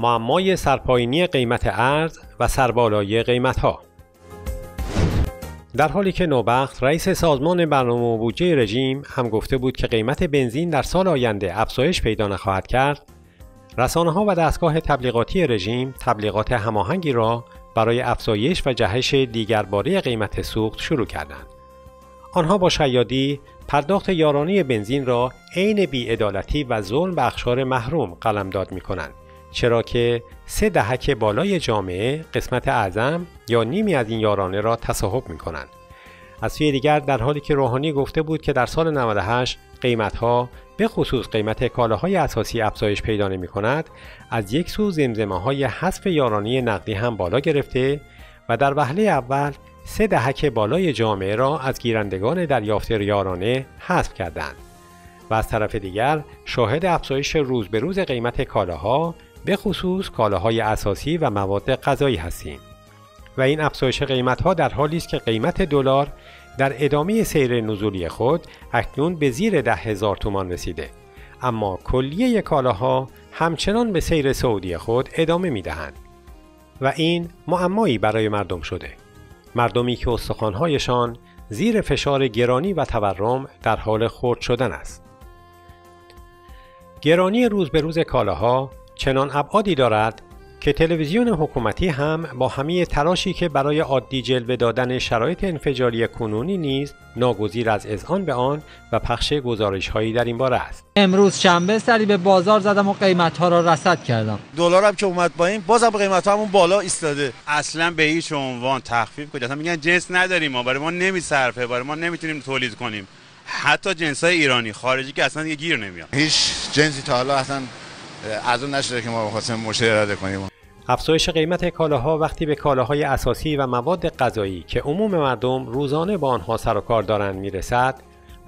معمای سرپایینی قیمت ارز و سربالایی قیمت ها در حالی که نوبخت رئیس سازمان برنامه و بودجه رژیم هم گفته بود که قیمت بنزین در سال آینده افزایش پیدا نخواهد کرد رسانه ها و دستگاه تبلیغاتی رژیم تبلیغات هماهنگی را برای افزایش و جهش دیگرباره قیمت سوخت شروع کردند. آنها با شیادی پرداخت یارانه بنزین را عین بیعدالتی و ظلم به اخشار محروم قلمداد می کنند چرا که سه دهک بالای جامعه قسمت اعظم یا نیمی از این یارانه را تصاحب می کنند. از سوی دیگر در حالی که روحانی گفته بود که در سال 98 قیمت ها به خصوص قیمت کالاهای اساسی افزایش پیدا نمی کند از یک سو زمزمه های حذف یارانه نقدی هم بالا گرفته و در وهله اول سه دهک بالای جامعه را از گیرندگان دریافت یارانه حذف کردند و از طرف دیگر شاهد افزایش روز به روز قیمت کالاها به خصوص کالاهای اساسی و مواد غذایی هستیم. و این افزایش قیمت ها در حالی است که قیمت دلار در ادامه سیر نزولی خود اکنون به زیر ده هزار تومان رسیده. اما کلیه کالاها همچنان به سیر سعودی خود ادامه می دهند و این معمایی برای مردم شده. مردمی که استخوانهایشان زیر فشار گرانی و تورم در حال خرد شدن است. گرانی روز به روز کالاها چنان ابعادی دارد که تلویزیون حکومتی هم با همه تراشی که برای عادی جلوه دادن شرایط انفجاری کنونی نیز ناگزیر از اذعان به آن و پخش گزارش هایی در این باره است. امروز شنبه سری به بازار زدم و قیمت ها را رصد کردم. دلارم که اومد پایین بازم قیمت همون بالا ایستاده. اصلا به هیچ عنوان تخفیف اصلا میگن جنس نداریم ما برای ما نمیصرفه برای ما نمی‌تونیم تولید کنیم. حتی جنس های ایرانی خارجی که اصلا یه گیر نمیاد هیچ جنسی تا حالا اصلا از اون نشده که ما بخواستیم مشتری رده کنیم. افزایش قیمت کالاها وقتی به کالاهای اساسی و مواد غذایی که عموم مردم روزانه با آنها سر و کار دارند می‌رسد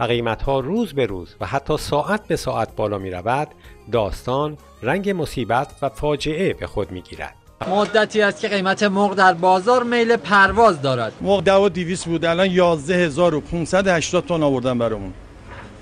و قیمتها روز به روز و حتی ساعت به ساعت بالا می رود داستان رنگ مصیبت و فاجعه به خود می گیرد. مدتی است که قیمت مرغ در بازار میل پرواز دارد. مرغ 10 و 200 بود الان 11580 تن آوردن برامون.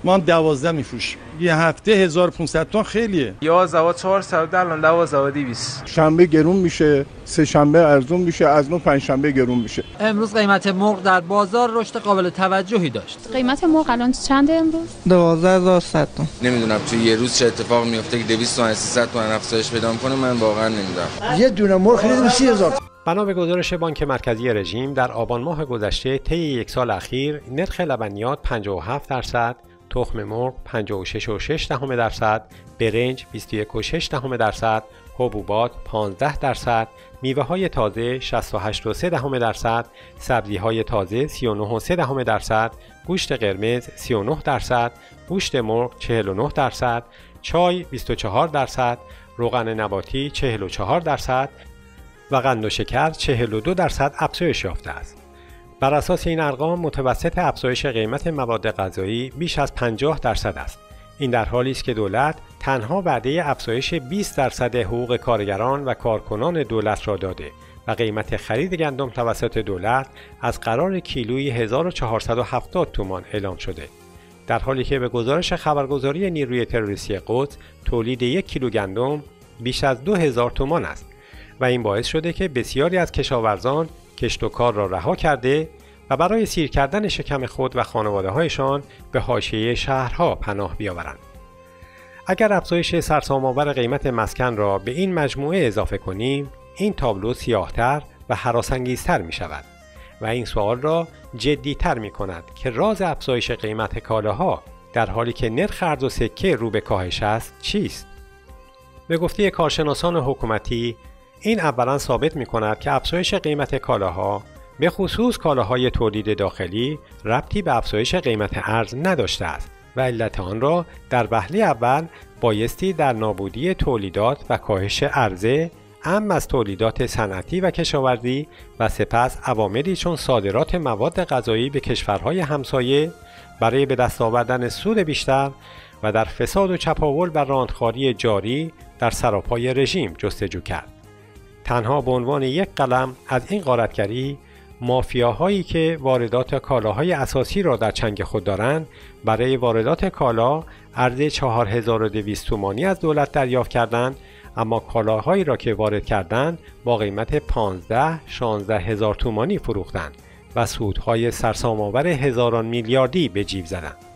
ما هم دوازده میفروشیم یه هفته 1500 تن خیلیه. 11 و 400 الان 12 و 200 شنبه گرون میشه سه شنبه ارزون میشه از نو پنج شنبه گرون میشه. امروز قیمت مرغ در بازار رشد قابل توجهی داشت. قیمت مرغ الان چنده امروز؟ 12100 تومن نمی‌دونم تو یه روز چه اتفاق میفته که 200 تومن 300 تومن افزایش پیدا کنه من واقعا نمی‌دونم. یه دونه مرغ خریدیم 30000 بنا به گزارش بانک مرکزی رژیم در آبان ماه گذشته طی یک سال اخیر نرخ لبنیات 57 درصد تخم مرغ 56.6 دهم درصد، برنج 21.6 دهم درصد، حبوبات 15 درصد، میوه های تازه 68.3 دهم درصد، سبزی های تازه 39.3 دهم درصد، گوشت قرمز 39 درصد، گوشت مرغ 49 درصد، چای 24 درصد، روغن نباتی 44 درصد و قند و شکر 42 درصد افزایش یافته است. بر اساس این ارقام متوسط افزایش قیمت مواد غذایی بیش از 50 درصد است. این در حالی است که دولت تنها وعده افزایش 20 درصد حقوق کارگران و کارکنان دولت را داده و قیمت خرید گندم توسط دولت از قرار کیلویی 1470 تومان اعلام شده. در حالی که به گزارش خبرگزاری نیروی تروریستی قدس تولید یک کیلو گندم بیش از 2000 تومان است و این باعث شده که بسیاری از کشاورزان کشت و کار را رها کرده و برای سیر کردن شکم خود و خانواده هایشان به حاشیه شهرها پناه بیاورند. اگر افزایش سرسام‌آور قیمت مسکن را به این مجموعه اضافه کنیم، این تابلو سیاهتر و حراسانگیزتر می شود و این سوال را جدیتر می کند که راز افزایش قیمت کالاها در حالی که نرخ ارز و سکه رو به کاهش است چیست؟ به گفته کارشناسان حکومتی این اولا ثابت می کند که افزایش قیمت کالاها به خصوص کالاهای تولید داخلی ربطی به افزایش قیمت ارز نداشته است و علت آن را در وهله اول بایستی در نابودی تولیدات و کاهش عرضه ام از تولیدات صنعتی و کشاورزی و سپس عواملی چون صادرات مواد غذایی به کشورهای همسایه برای به دست آوردن سود بیشتر و در فساد و چپاول و راندخاری جاری در سراپای رژیم جستجو کرد. تنها به عنوان یک قلم از این غارتگری مافیاهایی که واردات کالاهای اساسی را در چنگ خود دارند برای واردات کالا عرضه 4200 تومانی از دولت دریافت کردند اما کالاهایی را که وارد کردند با قیمت 15 16 هزار تومانی فروختند و سودهای سرسام‌آور هزاران میلیاردی به جیب زدند.